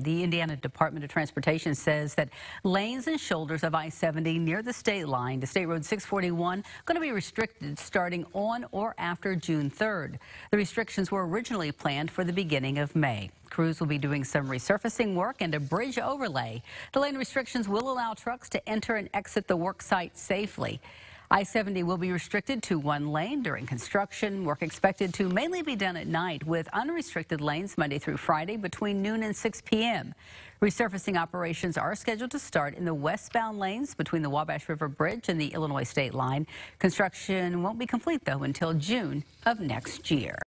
The Indiana Department of Transportation says that lanes and shoulders of I-70 near the state line to State Road 641 going to be restricted starting on or after June 3rd. The restrictions were originally planned for the beginning of May. Crews will be doing some resurfacing work and a bridge overlay. The lane restrictions will allow trucks to enter and exit the work site safely. I-70 will be restricted to one lane during construction. Work expected to mainly be done at night with unrestricted lanes Monday through Friday between noon and 6 p.m. Resurfacing operations are scheduled to start in the westbound lanes between the Wabash River Bridge and the Illinois state line. Construction won't be complete, though, until June of next year.